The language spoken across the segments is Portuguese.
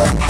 Thank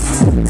Música